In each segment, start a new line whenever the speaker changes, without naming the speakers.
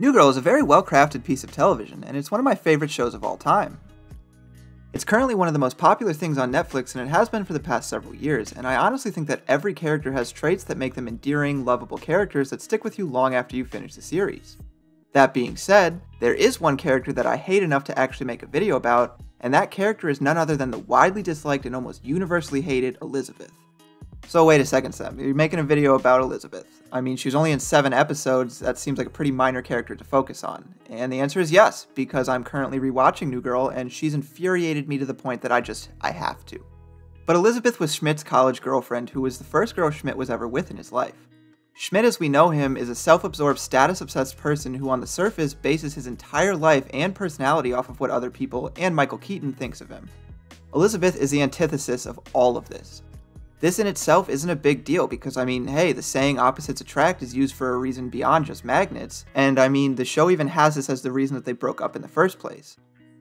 New Girl is a very well crafted piece of television, and it's one of my favorite shows of all time. It's currently one of the most popular things on Netflix, and it has been for the past several years, and I honestly think that every character has traits that make them endearing, lovable characters that stick with you long after you finish the series. That being said, there is one character that I hate enough to actually make a video about, and that character is none other than the widely disliked and almost universally hated Elizabeth. So wait a second, Sam. You're making a video about Elizabeth. I mean, she's only in seven episodes. That seems like a pretty minor character to focus on. And the answer is yes, because I'm currently rewatching New Girl, and she's infuriated me to the point that I just I have to. But Elizabeth was Schmidt's college girlfriend, who was the first girl Schmidt was ever with in his life. Schmidt, as we know him, is a self absorbed, status obsessed person who, on the surface, bases his entire life and personality off of what other people and Michael Keaton thinks of him. Elizabeth is the antithesis of all of this. This in itself isn't a big deal because, I mean, hey, the saying opposites attract is used for a reason beyond just magnets, and I mean, the show even has this as the reason that they broke up in the first place.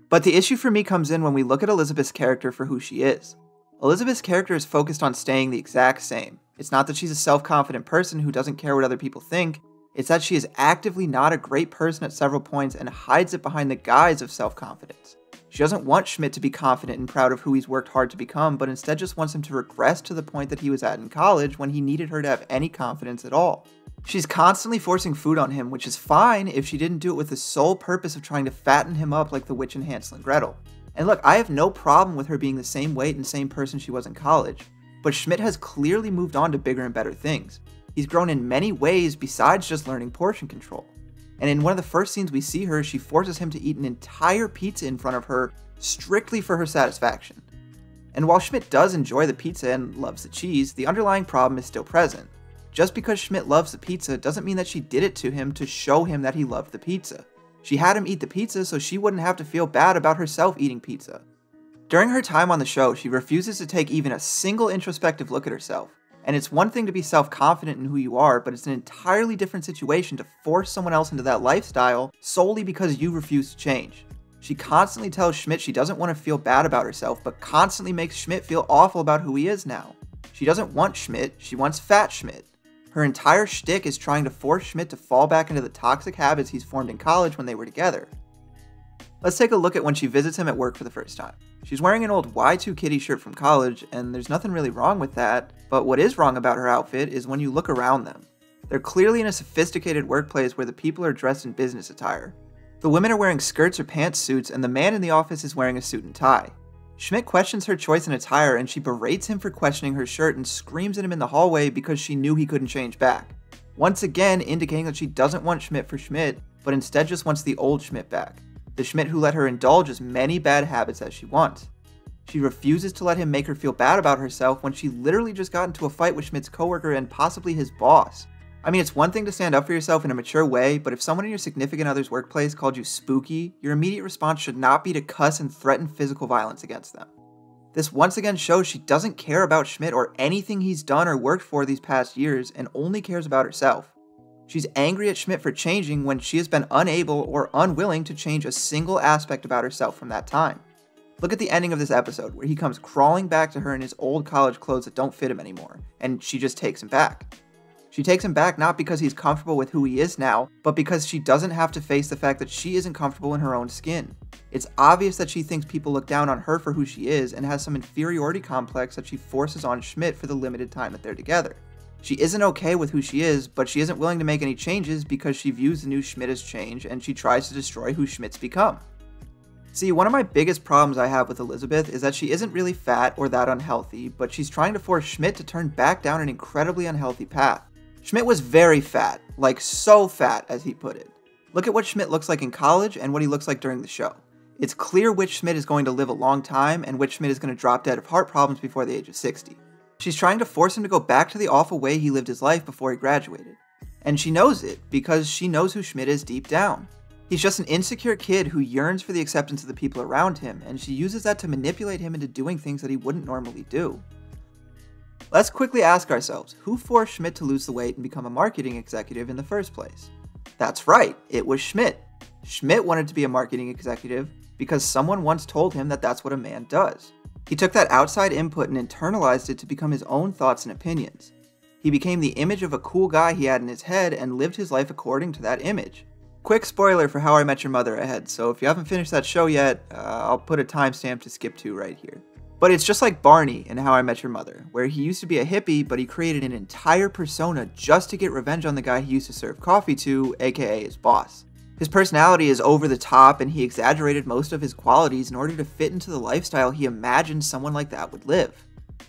But the issue for me comes in when we look at Elizabeth's character for who she is. Elizabeth's character is focused on staying the exact same. It's not that she's a self confident person who doesn't care what other people think, it's that she is actively not a great person at several points and hides it behind the guise of self confidence. She doesn't want Schmidt to be confident and proud of who he's worked hard to become, but instead just wants him to regress to the point that he was at in college when he needed her to have any confidence at all. She's constantly forcing food on him, which is fine if she didn't do it with the sole purpose of trying to fatten him up like the witch in Hansel and Gretel. And look, I have no problem with her being the same weight and same person she was in college, but Schmidt has clearly moved on to bigger and better things. He's grown in many ways besides just learning portion control and in one of the first scenes we see her, she forces him to eat an entire pizza in front of her strictly for her satisfaction. And while Schmidt does enjoy the pizza and loves the cheese, the underlying problem is still present. Just because Schmidt loves the pizza doesn't mean that she did it to him to show him that he loved the pizza. She had him eat the pizza so she wouldn't have to feel bad about herself eating pizza. During her time on the show, she refuses to take even a single introspective look at herself. And it's one thing to be self confident in who you are, but it's an entirely different situation to force someone else into that lifestyle solely because you refuse to change. She constantly tells Schmidt she doesn't want to feel bad about herself, but constantly makes Schmidt feel awful about who he is now. She doesn't want Schmidt, she wants Fat Schmidt. Her entire shtick is trying to force Schmidt to fall back into the toxic habits he's formed in college when they were together. Let's take a look at when she visits him at work for the first time. She's wearing an old Y2 Kitty shirt from college, and there's nothing really wrong with that, but what is wrong about her outfit is when you look around them. They're clearly in a sophisticated workplace where the people are dressed in business attire. The women are wearing skirts or pantsuits, and the man in the office is wearing a suit and tie. Schmidt questions her choice in attire, and she berates him for questioning her shirt and screams at him in the hallway because she knew he couldn't change back. Once again, indicating that she doesn't want Schmidt for Schmidt, but instead just wants the old Schmidt back the Schmidt who let her indulge as many bad habits as she wants. She refuses to let him make her feel bad about herself when she literally just got into a fight with Schmidt's coworker and possibly his boss. I mean, it's one thing to stand up for yourself in a mature way, but if someone in your significant other's workplace called you spooky, your immediate response should not be to cuss and threaten physical violence against them. This once again shows she doesn't care about Schmidt or anything he's done or worked for these past years and only cares about herself. She's angry at Schmidt for changing when she has been unable or unwilling to change a single aspect about herself from that time. Look at the ending of this episode, where he comes crawling back to her in his old college clothes that don't fit him anymore, and she just takes him back. She takes him back not because he's comfortable with who he is now, but because she doesn't have to face the fact that she isn't comfortable in her own skin. It's obvious that she thinks people look down on her for who she is and has some inferiority complex that she forces on Schmidt for the limited time that they're together. She isn't okay with who she is, but she isn't willing to make any changes because she views the new Schmidt as change and she tries to destroy who Schmidt's become. See, one of my biggest problems I have with Elizabeth is that she isn't really fat or that unhealthy, but she's trying to force Schmidt to turn back down an incredibly unhealthy path. Schmidt was very fat, like so fat, as he put it. Look at what Schmidt looks like in college and what he looks like during the show. It's clear which Schmidt is going to live a long time and which Schmidt is going to drop dead of heart problems before the age of 60. She's trying to force him to go back to the awful way he lived his life before he graduated. And she knows it because she knows who Schmidt is deep down. He's just an insecure kid who yearns for the acceptance of the people around him, and she uses that to manipulate him into doing things that he wouldn't normally do. Let's quickly ask ourselves who forced Schmidt to lose the weight and become a marketing executive in the first place? That's right, it was Schmidt. Schmidt wanted to be a marketing executive because someone once told him that that's what a man does. He took that outside input and internalized it to become his own thoughts and opinions. He became the image of a cool guy he had in his head and lived his life according to that image. Quick spoiler for How I Met Your Mother ahead, so if you haven't finished that show yet, uh, I'll put a timestamp to skip to right here. But it's just like Barney in How I Met Your Mother, where he used to be a hippie, but he created an entire persona just to get revenge on the guy he used to serve coffee to, aka his boss. His personality is over the top, and he exaggerated most of his qualities in order to fit into the lifestyle he imagined someone like that would live.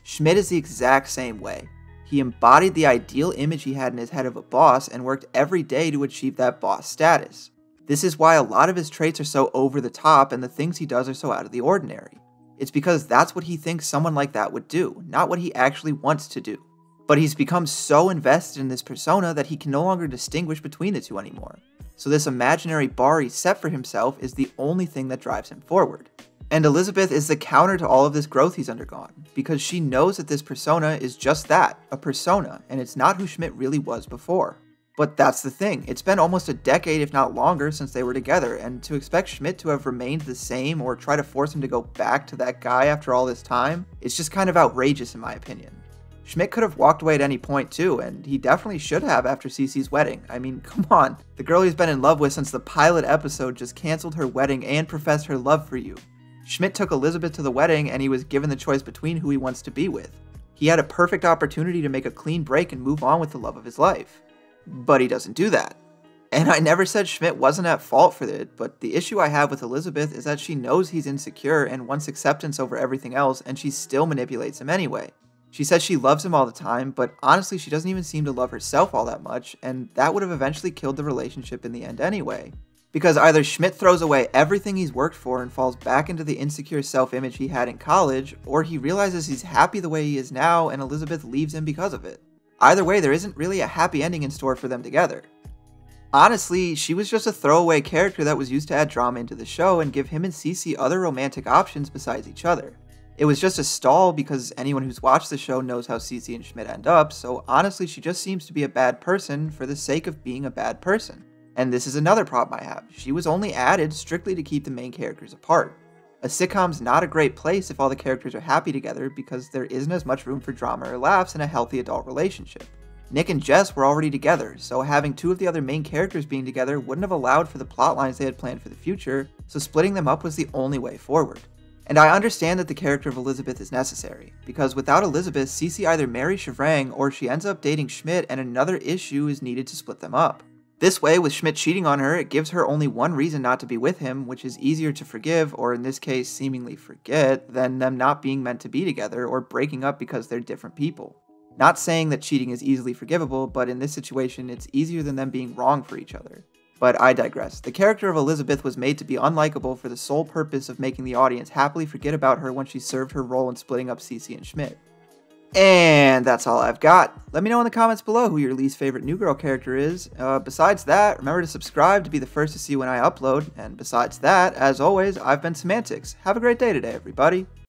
Schmidt is the exact same way. He embodied the ideal image he had in his head of a boss and worked every day to achieve that boss status. This is why a lot of his traits are so over the top and the things he does are so out of the ordinary. It's because that's what he thinks someone like that would do, not what he actually wants to do. But he's become so invested in this persona that he can no longer distinguish between the two anymore so this imaginary bar he set for himself is the only thing that drives him forward. And Elizabeth is the counter to all of this growth he's undergone, because she knows that this persona is just that, a persona, and it's not who Schmidt really was before. But that's the thing, it's been almost a decade, if not longer, since they were together, and to expect Schmidt to have remained the same or try to force him to go back to that guy after all this time, is just kind of outrageous in my opinion. Schmidt could have walked away at any point too, and he definitely should have after Cece's wedding. I mean, come on. The girl he's been in love with since the pilot episode just canceled her wedding and professed her love for you. Schmidt took Elizabeth to the wedding and he was given the choice between who he wants to be with. He had a perfect opportunity to make a clean break and move on with the love of his life. But he doesn't do that. And I never said Schmidt wasn't at fault for it, but the issue I have with Elizabeth is that she knows he's insecure and wants acceptance over everything else, and she still manipulates him anyway. She says she loves him all the time, but honestly, she doesn't even seem to love herself all that much, and that would have eventually killed the relationship in the end anyway. Because either Schmidt throws away everything he's worked for and falls back into the insecure self image he had in college, or he realizes he's happy the way he is now and Elizabeth leaves him because of it. Either way, there isn't really a happy ending in store for them together. Honestly, she was just a throwaway character that was used to add drama into the show and give him and Cece other romantic options besides each other. It was just a stall because anyone who's watched the show knows how Cece and Schmidt end up, so honestly, she just seems to be a bad person for the sake of being a bad person. And this is another problem I have. She was only added strictly to keep the main characters apart. A sitcom's not a great place if all the characters are happy together because there isn't as much room for drama or laughs in a healthy adult relationship. Nick and Jess were already together, so having two of the other main characters being together wouldn't have allowed for the plot lines they had planned for the future, so splitting them up was the only way forward. And I understand that the character of Elizabeth is necessary, because without Elizabeth, Cece either marries Shivrang or she ends up dating Schmidt and another issue is needed to split them up. This way, with Schmidt cheating on her, it gives her only one reason not to be with him, which is easier to forgive, or in this case, seemingly forget, than them not being meant to be together or breaking up because they're different people. Not saying that cheating is easily forgivable, but in this situation, it's easier than them being wrong for each other. But I digress. The character of Elizabeth was made to be unlikable for the sole purpose of making the audience happily forget about her when she served her role in splitting up Cece and Schmidt. And that's all I've got. Let me know in the comments below who your least favorite New Girl character is. Uh, besides that, remember to subscribe to be the first to see when I upload. And besides that, as always, I've been Semantics. Have a great day today, everybody.